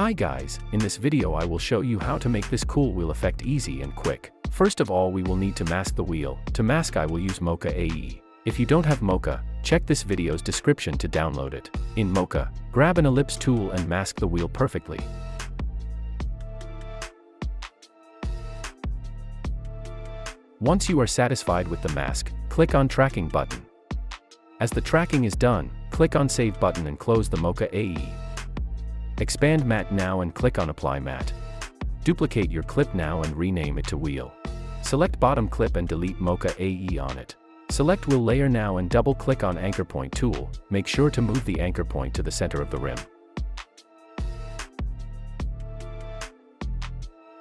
Hi guys, in this video I will show you how to make this cool wheel effect easy and quick. First of all we will need to mask the wheel. To mask I will use Mocha AE. If you don't have Mocha, check this video's description to download it. In Mocha, grab an ellipse tool and mask the wheel perfectly. Once you are satisfied with the mask, click on Tracking button. As the tracking is done, click on Save button and close the Mocha AE. Expand matte now and click on Apply matte. Duplicate your clip now and rename it to wheel. Select bottom clip and delete Mocha AE on it. Select wheel layer now and double click on anchor point tool, make sure to move the anchor point to the center of the rim.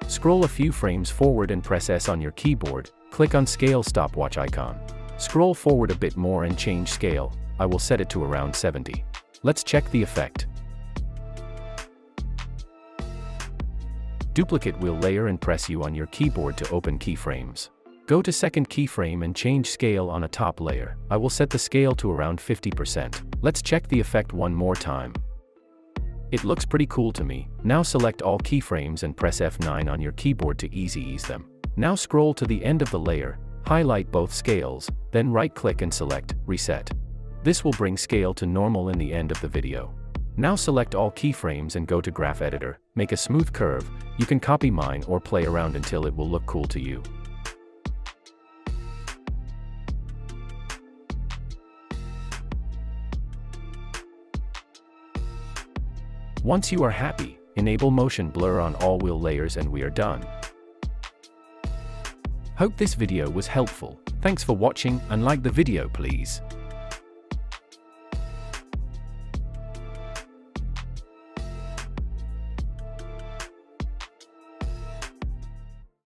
Scroll a few frames forward and press S on your keyboard, click on scale stopwatch icon. Scroll forward a bit more and change scale, I will set it to around 70. Let's check the effect. Duplicate wheel layer and press U on your keyboard to open keyframes. Go to second keyframe and change scale on a top layer. I will set the scale to around 50%. Let's check the effect one more time. It looks pretty cool to me. Now select all keyframes and press F9 on your keyboard to easy ease them. Now scroll to the end of the layer, highlight both scales, then right-click and select Reset. This will bring scale to normal in the end of the video. Now select all keyframes and go to Graph Editor, make a smooth curve, you can copy mine or play around until it will look cool to you. Once you are happy, enable motion blur on all wheel layers and we are done. Hope this video was helpful, thanks for watching and like the video please.